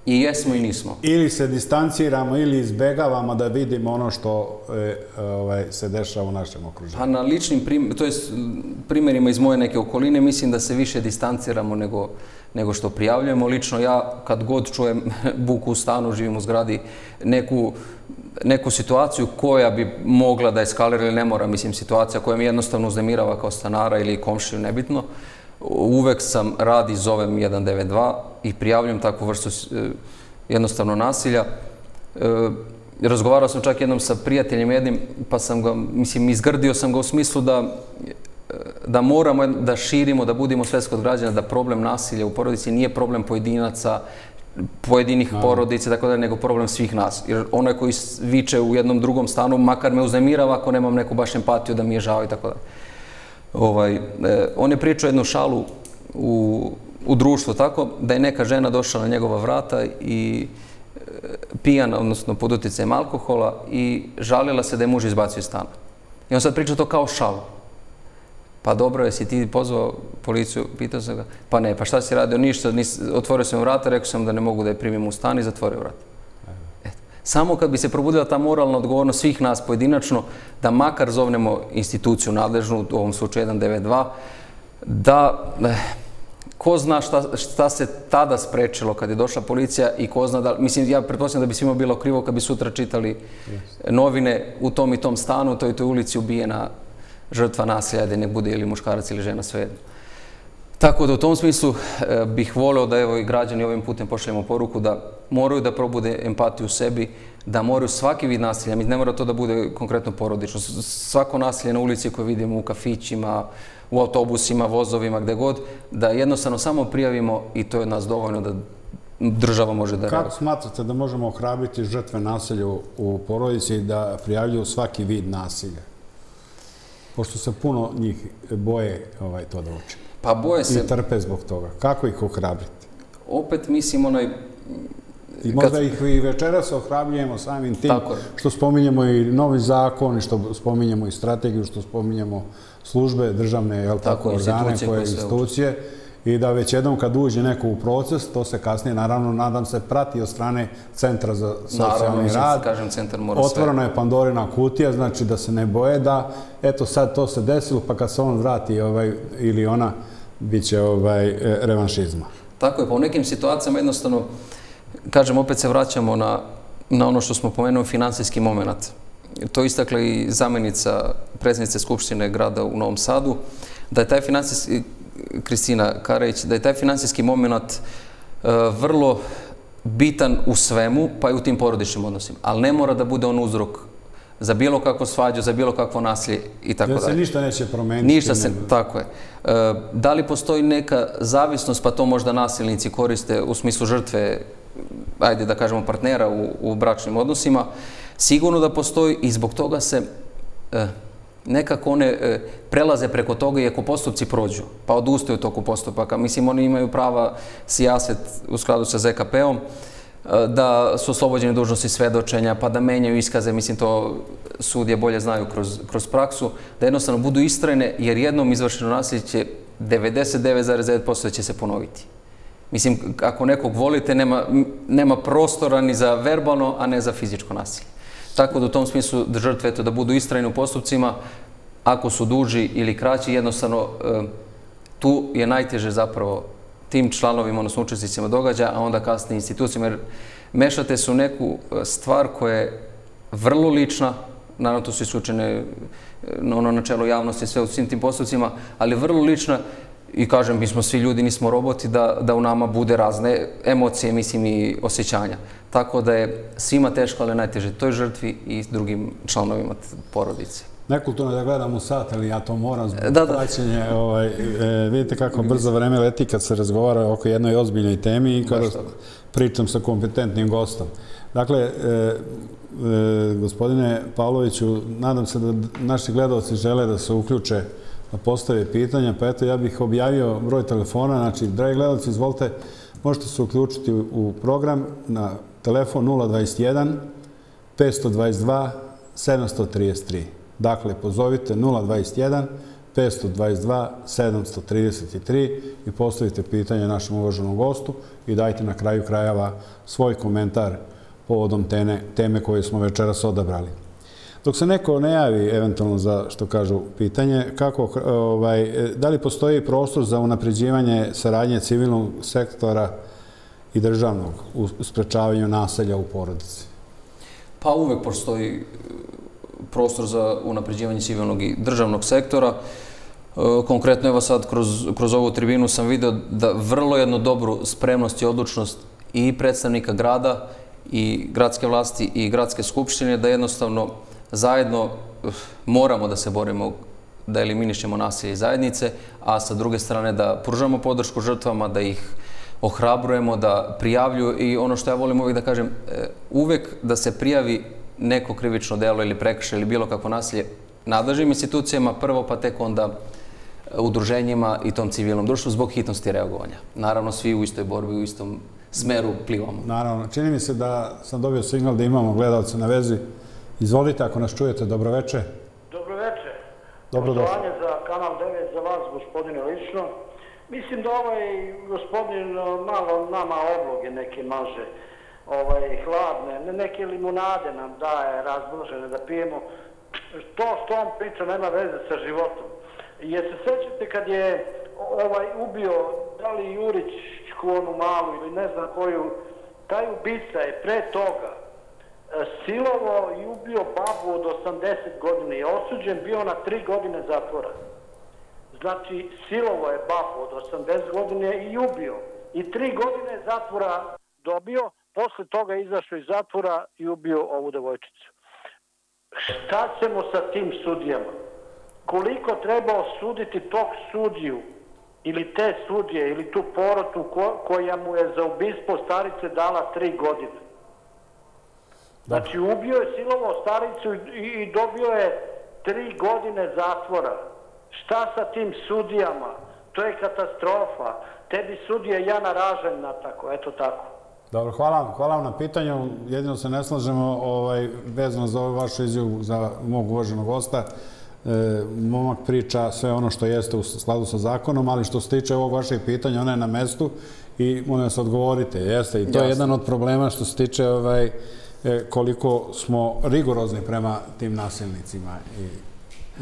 i jesmo i nismo. Ili se distanciramo ili izbegavamo da vidimo ono što ovaj, se dešava u našem okruženju. Pa na ličnim primjerima iz moje neke okoline mislim da se više distanciramo nego nego što prijavljujemo. Lično ja, kad god čujem buku u stanu, živim u zgradi, neku, neku situaciju koja bi mogla da eskalira ili ne mora, mislim, situacija koja mi jednostavno uznemirava kao stanara ili komšiju, nebitno, uvek sam radi, zovem 192 i prijavljujem takvu vrstu eh, jednostavno nasilja. E, razgovarao sam čak jednom sa prijateljem jednim, pa sam ga, mislim, izgrdio sam ga u smislu da da moramo da širimo, da budemo svjetski od građana, da problem nasilja u porodici nije problem pojedinaca, pojedinih porodice, tako da nego problem svih nas. Jer onaj koji viče u jednom drugom stanu, makar me uznemirava ako nemam neku baš empatiju da mi je žao i tako da. Ovaj, e, on je pričao jednu šalu u, u društvu tako da je neka žena došla na njegova vrata i e, pijana, odnosno pod utjecajem alkohola i žalila se da je muž izbacio iz stana. I on sad priča to kao šalu. Pa dobro, jesi ti pozvao policiju, pitao sam ga, pa ne, pa šta si radio, ništa, otvorio sam vrata, rekao sam da ne mogu da je primim u stan i zatvorio vrat. Samo kad bi se probudila ta moralna odgovornost svih nas pojedinačno, da makar zovnemo instituciju nadležnu, u ovom slučaju 192, da eh, ko zna šta, šta se tada sprečilo kad je došla policija i ko zna da, mislim, ja pretpostavljam da bi svima bilo krivo kad bi sutra čitali novine u tom i tom stanu, u toj ulici ubijena žrtva nasilja, da ne bude ili muškarac ili žena, svejedno. Tako da u tom smislu e, bih volio da evo i građani ovim putem pošaljemo poruku da moraju da probude empatiju u sebi, da moraju svaki vid nasilja, mi ne mora to da bude konkretno porodično, svako nasilje na ulici koje vidimo u kafićima, u autobusima, vozovima, gde god, da jednostavno samo prijavimo i to je od nas dovoljno da država može da... Kako smatrate da možemo ohrabiti žrtve nasilja u porodici da prijavljuju svaki vid nasilja? Pošto se puno njih boje ovaj, to da učinu. Pa boje se... I trpe zbog toga. Kako ih ohrabriti? Opet mislim onaj... I možda ih i večeras ohrabljujemo samim tim što spominjemo i novi zakon, što spominjemo i strategiju, što spominjemo službe, državne jel, tako, organe, koje institucije. I da već jednom kad uđe neko u proces, to se kasnije, naravno, nadam se, prati od strane Centra za socijalni rad. Kažem, centar mora Otvorena je Pandorina kutija, znači da se ne boje da, eto sad to se desilo, pa kad se on vrati ovaj, ili ona, bit će ovaj, e, revanšizma. Tako je, pa u nekim situacijama jednostavno, kažem, opet se vraćamo na, na ono što smo pomenuli, finansijski moment. To istakla i zamjenica predsjednice Skupštine grada u Novom Sadu, da je taj finansijski, Kristina Karajić, da je taj finansijski moment e, vrlo bitan u svemu, pa i u tim porodičnim odnosima. Ali ne mora da bude on uzrok za bilo kakvo svađu, za bilo kakvo nasilje i tako dalje. Da se ništa neće promeniti. Ništa se, tako je. E, da li postoji neka zavisnost, pa to možda nasilnici koriste u smislu žrtve, ajde da kažemo partnera u, u bračnim odnosima, sigurno da postoji i zbog toga se e, nekako one e, prelaze preko toga i ako postupci prođu, pa odustaju toku postupaka. Mislim, oni imaju prava sijaset u skladu sa ZKP-om, e, da su oslobođeni dužnosti svedočenja, pa da menjaju iskaze, mislim, to sudje bolje znaju kroz, kroz praksu, da jednostavno budu istrajne, jer jednom izvršeno nasilje će 99,9% će se ponoviti. Mislim, ako nekog volite, nema, nema prostora ni za verbalno, a ne za fizičko nasilje. Tako da u tom smislu žrtve to da budu istrajni u postupcima, ako su duži ili kraći, jednostavno e, tu je najteže zapravo tim članovima, odnosno učesnicima događa, a onda kasnije institucijama, jer mešate su neku e, stvar koja je vrlo lična, naravno to su isključene na ono načelo javnosti, sve u svim tim postupcima, ali vrlo lična i kažem, mi smo svi ljudi, nismo roboti, da, da u nama bude razne emocije, mislim, i osjećanja. Tako da je svima teško, ali najteže toj žrtvi i drugim članovima porodice. Nekulturno da gledam u sat, ali ja to moram zbog da, praćenja. Ovaj, e, vidite kako brzo vreme leti kad se razgovara oko jednoj ozbiljnoj temi i kada pričam sa kompetentnim gostom. Dakle, e, e, gospodine Pavloviću, nadam se da naši gledalci žele da se uključe da postave pitanja, pa eto ja bih objavio broj telefona, znači, dragi gledalci, izvolite, možete se uključiti u program na telefon 021 522 733. Dakle, pozovite 021 522 733 i postavite pitanje našem uvaženom gostu i dajte na kraju krajeva svoj komentar povodom teme koje smo večeras odabrali. Dok se neko ne javi eventualno za, što kažu, pitanje, kako, eh, ovaj, eh, da li postoji prostor za unapređivanje saradnje civilnog sektora i državnog u sprečavanju naselja u porodici? Pa uvek postoji eh, prostor za unapređivanje civilnog i državnog sektora. Konkretno, evo sad, kroz, kroz ovu tribinu sam video da vrlo jednu dobru spremnost i odlučnost i predstavnika grada i gradske vlasti i gradske skupštine da jednostavno zajedno eh, moramo da se borimo da eliminišemo nasilje iz zajednice, a sa druge strane da pružamo podršku žrtvama, da ih ohrabrujemo, da prijavljuju i ono što ja volim uvijek da kažem, eh, uvijek uvek da se prijavi neko krivično delo ili prekršaj ili bilo kako nasilje nadležnim institucijama, prvo pa tek onda eh, udruženjima i tom civilnom društvu zbog hitnosti reagovanja. Naravno, svi u istoj borbi, u istom smeru plivamo. Naravno, čini mi se da sam dobio signal da imamo gledalce na vezi. Izvolite, ako nas čujete, dobroveče. Dobroveče. Dobrodošli. za kanal 9 za vas, gospodine Lično. Mislim da ovaj gospodin malo nama obloge neke maže, ovaj, hladne, neke limunade nam daje razbružene da pijemo. To što on priča nema veze sa životom. Je se sećate kad je ovaj ubio, da li Jurić onu malu ili ne znam koju, taj ubica je pre toga E, silovo i ubio babu od 80 godina i osuđen bio na 3 godine zatvora. Znači, silovo je babu od 80 godine i ubio. I 3 godine zatvora dobio, posle toga izašao iz zatvora i ubio ovu devojčicu. Šta ćemo sa tim sudijama? Koliko treba osuditi tog sudiju ili te sudije ili tu porotu koja mu je za ubistvo starice dala tri godine? Znači, ubio je silovo staricu i dobio je tri godine zatvora. Šta sa tim sudijama? To je katastrofa. Tebi sudije ja naražem na tako, eto tako. Dobro, hvala vam, hvala vam na pitanju. Jedino se ne slažemo ovaj, vezano za ovaj vašu izjavu za mog uvaženog gosta. E, momak priča sve ono što jeste u skladu sa zakonom, ali što se tiče ovog vašeg pitanja, ona je na mestu i molim se odgovorite. Jeste, i to je jedan od problema što se tiče ovaj, koliko smo rigorozni prema tim nasilnicima i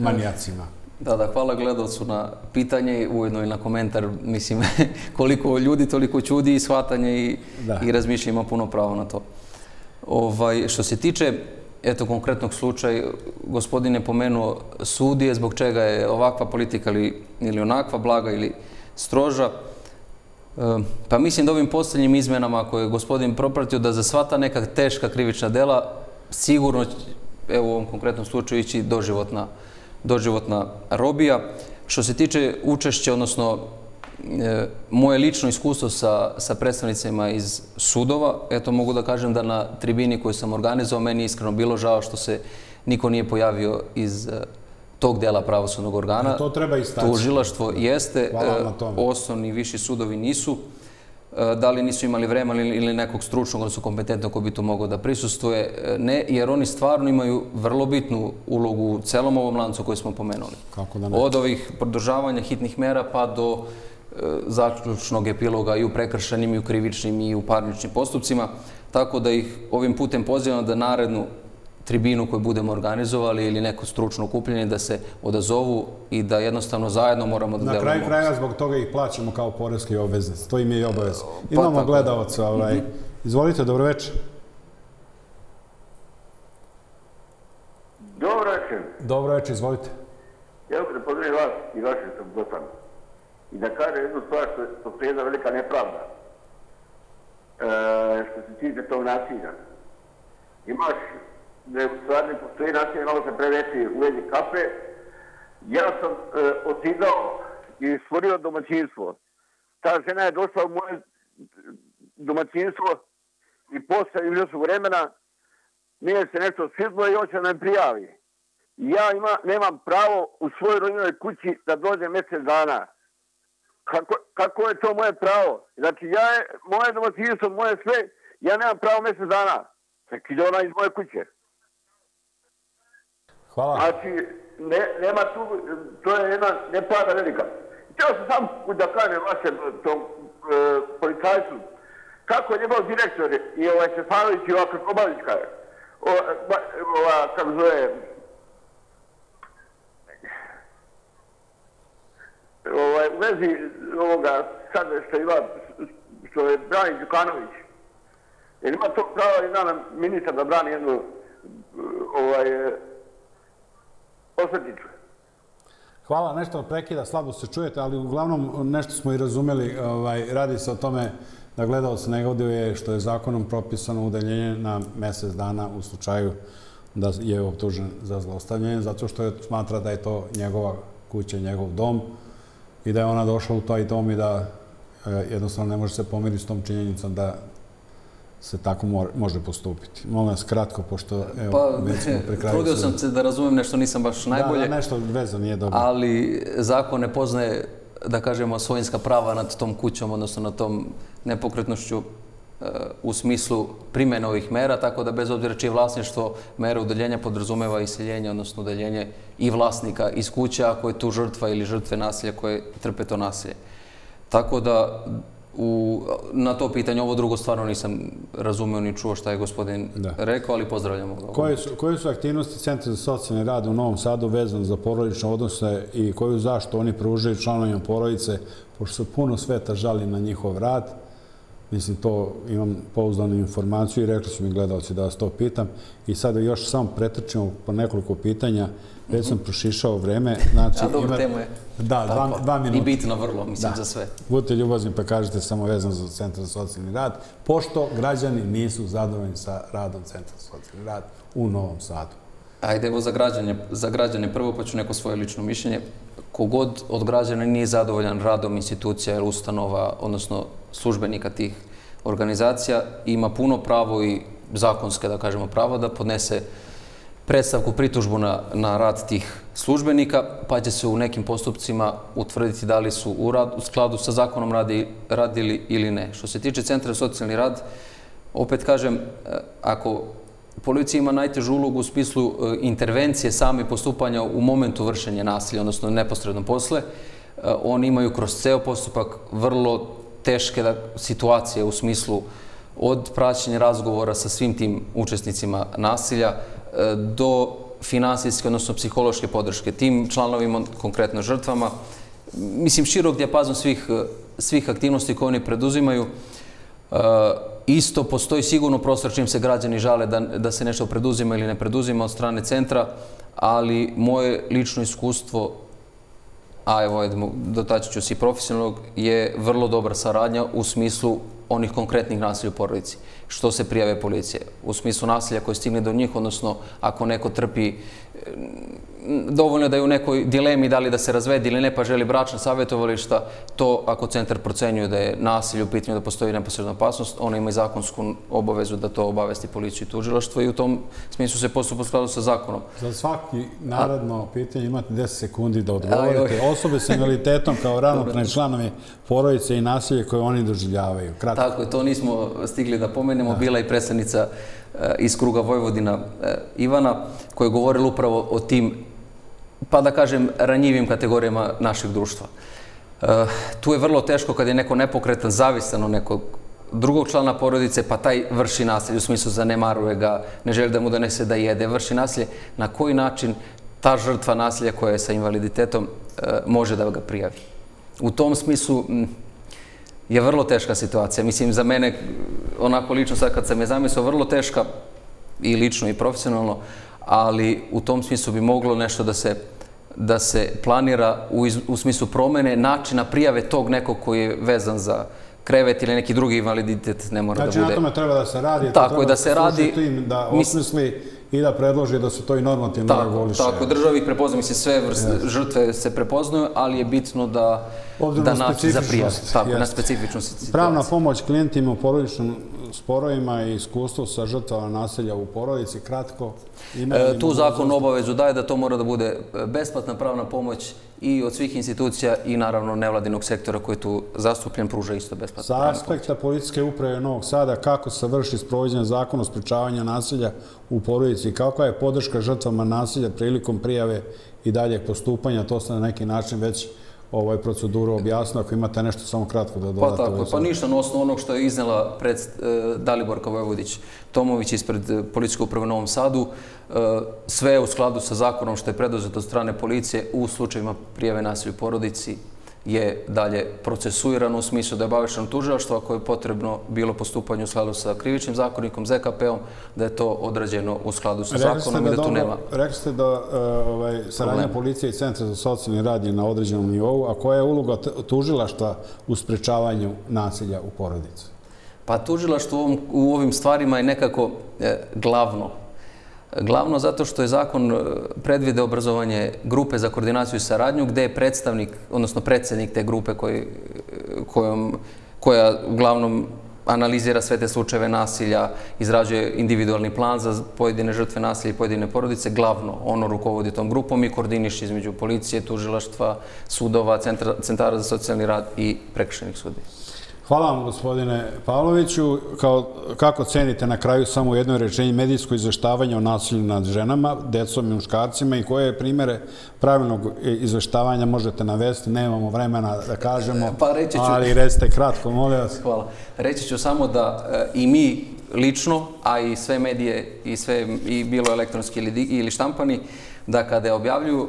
manijacima. Da, da, hvala gledalcu na pitanje, ujedno i na komentar, mislim, koliko ljudi, toliko čudi i shvatanje i, i razmišlja ima puno pravo na to. Ovaj, što se tiče, eto, konkretnog slučaja, gospodin je pomenuo sudije, zbog čega je ovakva politika ili, ili onakva blaga ili stroža. Pa mislim da ovim posljednjim izmenama koje je gospodin propratio da za sva ta neka teška krivična dela sigurno, evo u ovom konkretnom slučaju, ići doživotna, doživotna robija. Što se tiče učešća, odnosno e, moje lično iskustvo sa, sa predstavnicima iz sudova, eto mogu da kažem da na tribini koju sam organizovao, meni je iskreno bilo žao što se niko nije pojavio iz tog dela pravosudnog organa. To treba istaći. Tužilaštvo jeste, e, osnovni viši sudovi nisu. E, da li nisu imali vrema ili nekog stručnog, odnosno kompetentnog koji bi to mogao da prisustuje? E, ne, jer oni stvarno imaju vrlo bitnu ulogu u celom ovom lancu koji smo pomenuli. Kako da ne? Od ovih prodržavanja hitnih mera pa do zaključnog epiloga i u prekršanim, i u krivičnim, i u parničnim postupcima. Tako da ih ovim putem pozivam da narednu tribinu koju budemo organizovali ili neko stručno okupljenje da se odazovu i da jednostavno zajedno moramo da delujemo. Na kraju kraja zbog toga ih plaćamo kao porezki obveznic. To im je i obavez. Pa Imamo gledalca. Ovaj. Mhm. Izvolite, dobro večer. Dobro večer. Dobro večer, izvolite. Evo kada pozdravim vas i vaše sam gotan. I da kaže jednu stvar što je jedna velika nepravda. E, što se tiče tog nasilja. Imaš da u stvari postoji način malo se preveći u vezi kafe. Ja sam e, otidao i stvorio domaćinstvo. Ta žena je došla u moje domaćinstvo i posle još vremena nije se nešto svidlo i hoće nam prijavi. Ja ima, nemam pravo u svojoj rodinoj kući da dođe mjesec dana. Kako, kako je to moje pravo? Znači, ja je, moje domaćinstvo, moje sve, ja nemam pravo mjesec dana. Nek ide ona iz moje kuće. Hvala. Znači, ne, nema tu, to je jedna nepada velika. Htio sam sam da kažem vašem tom e, policajcu, kako je njegov direktor i ovaj Stefanović i ova kaže, ova, kako zove, ovaj, u vezi ovoga sad što ima, što je Brani Đukanović, jer ima to pravo jedan ministra da brani jednu ovaj, Osvrtit Hvala, nešto prekida, slabo se čujete, ali uglavnom nešto smo i razumeli. Ovaj, radi se o tome da gledao se negoduje što je zakonom propisano udeljenje na mesec dana u slučaju da je optužen za zlostavljanje, zato što je smatra da je to njegova kuća, njegov dom i da je ona došla u taj dom i da e, jednostavno ne može se pomiriti s tom činjenicom da se tako može postupiti. Molim vas kratko, pošto evo, pa, već smo pri kraju. Trudio sam se da razumem nešto, nisam baš najbolje. Da, nešto veza nije dobro. Ali zakon ne poznaje, da kažemo, svojinska prava nad tom kućom, odnosno nad tom nepokretnošću e, u smislu primjene ovih mera, tako da bez obzira čije vlasništvo mera udeljenja podrazumeva iseljenje, odnosno udeljenje i vlasnika iz kuća, ako je tu žrtva ili žrtve nasilja koje trpe to nasilje. Tako da u, na to pitanje. Ovo drugo stvarno nisam razumeo ni čuo šta je gospodin rekao, ali pozdravljamo ga. Koje su, koje su aktivnosti Centra za socijalni rad u Novom Sadu vezane za porodične odnose i koju zašto oni pružaju članovima porodice, pošto se puno sveta žali na njihov rad. Mislim, to imam pouzdanu informaciju i rekli su mi gledalci da vas to pitam. I sada još samo pretrčimo po nekoliko pitanja. Već sam prošišao vreme. Znači, ja, dobro, temu je. Da, dva, dva minuta. I bitno vrlo, mislim, za sve. Budite ljubazni pa kažete samo vezano za Centar za socijalni rad. Pošto građani nisu zadovoljni sa radom Centra za socijalni rad u Novom Sadu. Ajde, evo za građane, za građane prvo, pa ću neko svoje lično mišljenje. Kogod od građana nije zadovoljan radom institucija ili ustanova, odnosno službenika tih organizacija, ima puno pravo i zakonske, da kažemo, pravo da podnese predstavku, pritužbu na, na rad tih službenika, pa će se u nekim postupcima utvrditi da li su u, rad, u skladu sa zakonom radi, radili ili ne. Što se tiče Centra socijalni rad, opet kažem, e, ako policija ima najtežu ulogu u spislu e, intervencije same postupanja u momentu vršenja nasilja, odnosno neposredno posle, e, oni imaju kroz ceo postupak vrlo teške situacije u smislu od praćenja razgovora sa svim tim učesnicima nasilja do finansijske, odnosno psihološke podrške tim članovima, konkretno žrtvama. Mislim, širok dijapazon svih, svih aktivnosti koje oni preduzimaju. E, isto postoji sigurno prostor čim se građani žale da, da se nešto preduzima ili ne preduzima od strane centra, ali moje lično iskustvo, a evo, dotaći ću se i profesionalnog, je vrlo dobra saradnja u smislu onih konkretnih nasilja u porodici. Što se prijave policije? U smislu nasilja koje stigne do njih, odnosno ako neko trpi dovoljno da je u nekoj dilemi da li da se razvedi ili ne, pa želi bračna savjetovališta, to ako centar procenjuje da je nasilje u pitanju da postoji neposredna opasnost, ona ima i zakonsku obavezu da to obavesti policiju i tužilaštvo i u tom smislu se postupa u skladu sa zakonom. Za svaki naredno pitanje imate 10 sekundi da odgovorite. Osobe s invaliditetom kao ravnopravni članovi porodice i nasilje koje oni doživljavaju. Tako je, to nismo stigli da pomenemo. Bila i predstavnica Eh, Eh, iz kruga Vojvodina eh, Ivana, koji je govorila upravo o tim, pa da kažem, ranjivim kategorijama našeg društva. Eh, tu je vrlo teško kad je neko nepokretan, zavisan od nekog drugog člana porodice, pa taj vrši nasilje, u smislu zanemaruje ga, ne želi da mu donese da jede, vrši nasilje. Na koji način ta žrtva nasilja koja je sa invaliditetom može da ga prijavi? U tom smislu, je vrlo teška situacija. Mislim, za mene, onako lično sad kad sam je zamislio, vrlo teška i lično i profesionalno, ali u tom smislu bi moglo nešto da se da se planira u, u smislu promene načina prijave tog nekog koji je vezan za krevet ili neki drugi invaliditet ne mora znači, da bude. Znači, na tome treba da se radi. Tako je, da se radi. Tim, da osmisli i da predloži da se to i normativno reguliše. Tako, državi prepoznaju, mislim, sve vrste žrtve se prepoznaju, ali je bitno da, da naći za prijav. Tako, na specifičnu situaciju. Pravna pomoć klijentima u porodičnom sporovima i iskustvu sa žrtvama naselja u porodici, kratko? E, tu zakon obavezu daje da to mora da bude e, besplatna pravna pomoć i od svih institucija i naravno nevladinog sektora koji je tu zastupljen pruža isto pomoć. Sa aspekta politiske uprave Novog Sada, kako se vrši sprovođenje zakona o sprečavanja naselja u porodici i kakva je podrška žrtvama naselja prilikom prijave i daljeg postupanja, to ste na neki način već ovaj proceduru objasno, ako imate nešto samo kratko da dodate. Pa tako, pa ništa na osnovu onog što je iznela pred e, Daliborka Vojvodić Tomović ispred e, policijskog uprave u Novom Sadu. E, sve je u skladu sa zakonom što je preduzeto od strane policije u slučajima prijeve nasilju porodici je dalje procesuirano u smislu da je obavešeno tužilaštvo ako je potrebno bilo postupanje u skladu sa krivičnim zakonnikom, ZKP-om, da je to odrađeno u skladu sa zakonom i da tu nema. Rekli ste da e, ovaj, saradnja policije i Centra za socijalni rad je na određenom nivou, a koja je uloga tužilaštva u sprečavanju nasilja u porodicu? Pa tužilaštvo u ovim stvarima je nekako e, glavno Glavno zato što je zakon e, predvide obrazovanje grupe za koordinaciju i saradnju gde je predstavnik, odnosno predsjednik te grupe koji, e, kojom, koja uglavnom analizira sve te slučajeve nasilja, izrađuje individualni plan za pojedine žrtve nasilja i pojedine porodice, glavno ono rukovodi tom grupom i koordiniši između policije, tužilaštva, sudova, centara za socijalni rad i prekršenih sudija. Hvala vam, gospodine Pavloviću. Kao, kako cenite na kraju samo u jednoj rečenji medijsko izveštavanje o nasilju nad ženama, decom i muškarcima i koje primere pravilnog izveštavanja možete navesti? Nemamo vremena da kažemo, pa ću... ali recite kratko, molim vas. Hvala. Reći ću samo da e, i mi lično, a i sve medije, i, sve, i bilo elektronski ili, ili štampani, da kada objavljuju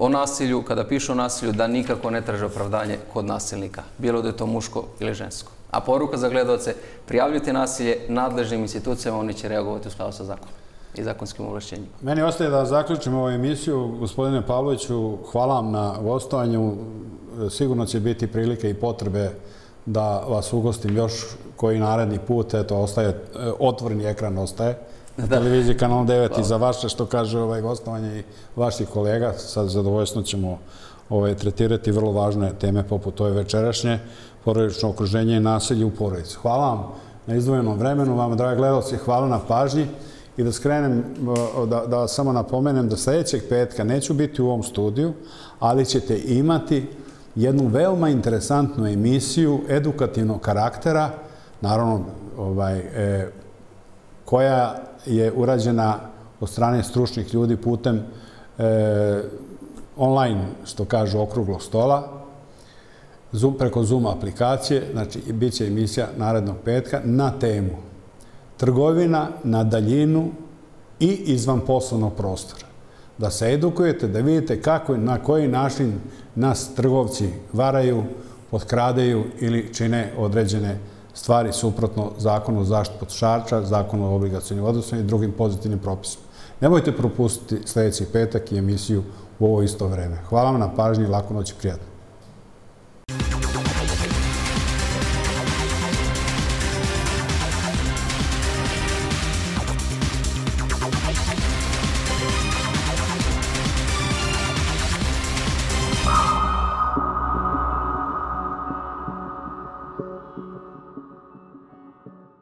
o nasilju, kada pišu o nasilju, da nikako ne traže opravdanje kod nasilnika, bilo da je to muško ili žensko. A poruka za gledalce, prijavljujte nasilje nadležnim institucijama, oni će reagovati u skladu sa zakonom i zakonskim uvlašćenjima. Meni ostaje da zaključim ovu emisiju. Gospodine Pavloviću, hvala vam na gostovanju. Sigurno će biti prilike i potrebe da vas ugostim još koji naredni put. Eto, ostaje, e, otvoreni ekran ostaje. Na televiziji Kanal 9 i za vaše što kaže ovaj gostovanje i vaših kolega. Sad zadovoljstvo ćemo ovaj, tretirati vrlo važne teme poput ove večerašnje porodično okruženje i naselje u porodici. Hvala vam na izdvojenom vremenu, vam, dragi gledalci, hvala na pažnji i da skrenem, da, da samo napomenem da sljedećeg petka neću biti u ovom studiju, ali ćete imati jednu veoma interesantnu emisiju edukativnog karaktera, naravno, ovaj, e, koja je urađena od strane stručnih ljudi putem e, online, što kažu, okruglog stola, Zoom, preko Zoom aplikacije, znači bit će emisija narednog petka na temu trgovina na daljinu i izvan poslovnog prostora. Da se edukujete, da vidite kako, na koji način nas trgovci varaju, potkradaju ili čine određene stvari suprotno zakonu o zaštitu potrošača, zakonu o obligacijnim odnosima i drugim pozitivnim propisima. Nemojte propustiti sljedeći petak i emisiju u ovo isto vreme. Hvala vam na pažnji, lako noć i prijatno.